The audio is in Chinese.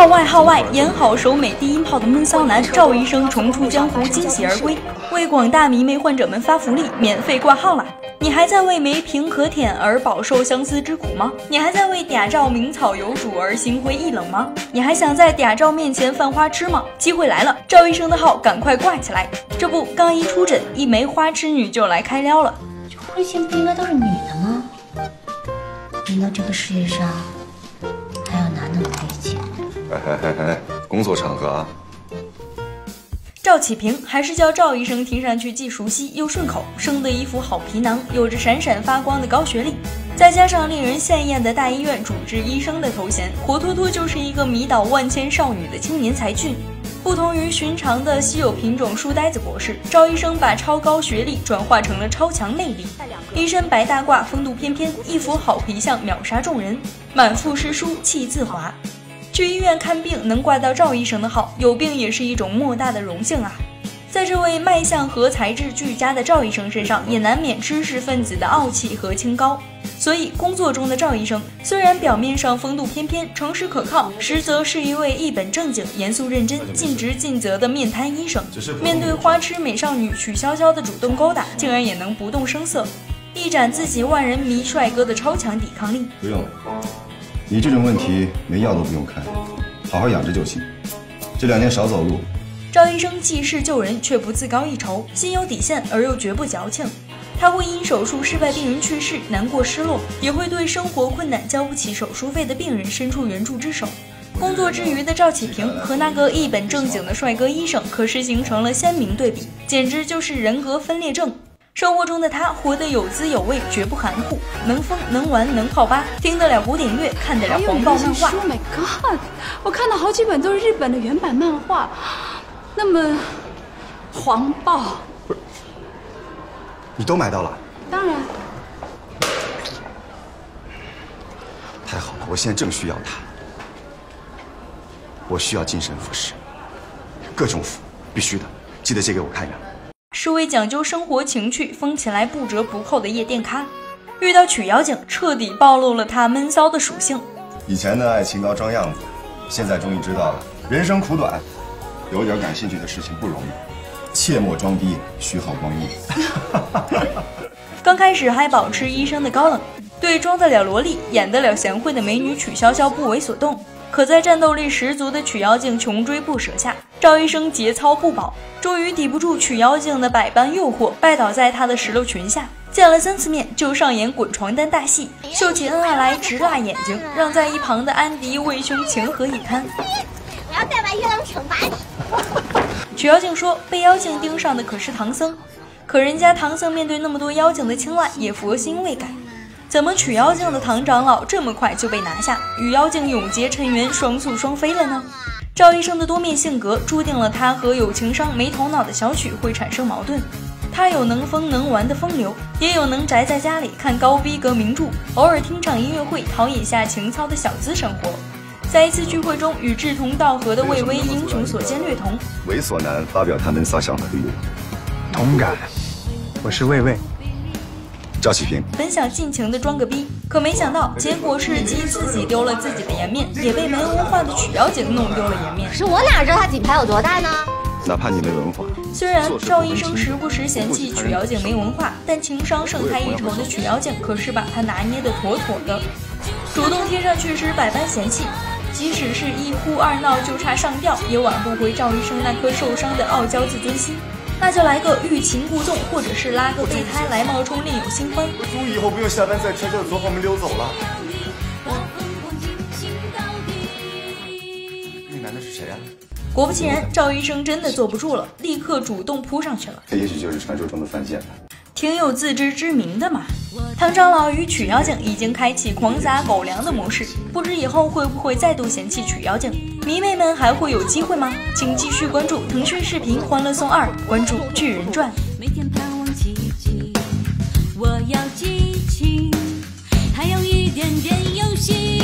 号外号外，演好守美低音炮的闷骚男赵医生重出江湖，惊喜而归，为广大迷妹患者们发福利，免费挂号啦！你还在为没平可舔而饱 受相思之苦吗？你还在为嗲照名草有主而心灰意冷吗？你还想在嗲照面前犯花痴吗？机会来了，赵医生的号赶快挂起来！这不，刚一出诊，一枚花痴女就来开撩了。这狐狸精不应该都是女的吗？难道这个世界上还有男的可以亲？哎哎哎哎，工作场合啊！赵启平还是叫赵医生，听上去既熟悉又顺口，生得一副好皮囊，有着闪闪发光的高学历，再加上令人羡艳的大医院主治医生的头衔，活脱脱就是一个迷倒万千少女的青年才俊。不同于寻常的稀有品种书呆子博士，赵医生把超高学历转化成了超强魅力，一身白大褂，风度翩翩，一副好皮相，秒杀众人，满腹诗书气自华。去医院看病能挂到赵医生的号，有病也是一种莫大的荣幸啊！在这位卖相和才智俱佳的赵医生身上，也难免知识分子的傲气和清高。所以，工作中的赵医生虽然表面上风度翩翩、诚实可靠，实则是一位一本正经、严肃认真、尽职尽责的面瘫医生。面对花痴美少女曲筱绡的主动勾搭，竟然也能不动声色，一展自己万人迷帅哥的超强抵抗力。不用。你这种问题连药都不用开，好好养着就行。这两年少走路。赵医生济世救人，却不自高一筹，心有底线而又绝不矫情。他会因手术失败病人去世难过失落，也会对生活困难交不起手术费的病人伸出援助之手。工作之余的赵启平和那个一本正经的帅哥医生，可是形成了鲜明对比，简直就是人格分裂症。生活中的他活得有滋有味，绝不含糊，能疯能玩能泡吧，听得了古典乐，看得了黄暴漫画。Oh my god！我看了好几本都是日本的原版漫画，那么黄暴不是？你都买到了？当然。太好了，我现在正需要它。我需要精神服饰，各种服，必须的，记得借给我看呀。是位讲究生活情趣、疯起来不折不扣的夜店咖，遇到曲妖精，彻底暴露了他闷骚的属性。以前的爱情高装样子，现在终于知道了，人生苦短，有点感兴趣的事情不容易，切莫装逼，虚耗光阴。刚开始还保持医生的高冷，对装得了萝莉、演得了贤惠的美女曲筱绡不为所动。可在战斗力十足的曲妖精穷追不舍下，赵医生节操不保，终于抵不住曲妖精的百般诱惑，拜倒在她的石榴裙下。见了三次面就上演滚床单大戏，秀起恩爱来直辣眼睛，让在一旁的安迪为兄情何以堪？我要带把月亮惩罚你。曲妖精说：“被妖精盯上的可是唐僧，可人家唐僧面对那么多妖精的青睐，也佛心未改。”怎么取妖精的唐长老这么快就被拿下，与妖精永结尘缘，双宿双飞了呢？赵医生的多面性格注定了他和有情商没头脑的小曲会产生矛盾。他有能疯能玩的风流，也有能宅在家里看高逼格名著，偶尔听场音乐会陶冶下情操的小资生活。在一次聚会中，与志同道合的魏巍英雄所见略同，猥琐男发表他们撒小的绿同感，我是魏巍。赵启平本想尽情的装个逼，可没想到结果是既自己丢了自己的颜面，也被没文化的曲妖精弄丢了颜面。可是我哪知道他底牌有多大呢？哪怕你没文化，虽然赵医生时不时嫌弃曲妖精没文化，但情商胜他一筹的曲妖精可是把他拿捏的妥妥的。主动贴上去时百般嫌弃，即使是一哭二闹就差上吊，也挽不回赵医生那颗受伤的傲娇自尊心。那就来个欲擒故纵，或者是拉个备胎来冒充另有新欢。我终于以后不用下班在车就从后门溜走了。那男的是谁啊？果不其然，赵医生真的坐不住了，立刻主动扑上去了。他也许就是传说中的犯贱吧。挺有自知之明的嘛。唐长老与曲妖精已经开启狂撒狗粮的模式，不知以后会不会再度嫌弃曲妖精？迷妹们还会有机会吗？请继续关注腾讯视频《欢乐颂二》，关注《巨人传》。每天盼望奇迹，我要激情，还有一点点游戏，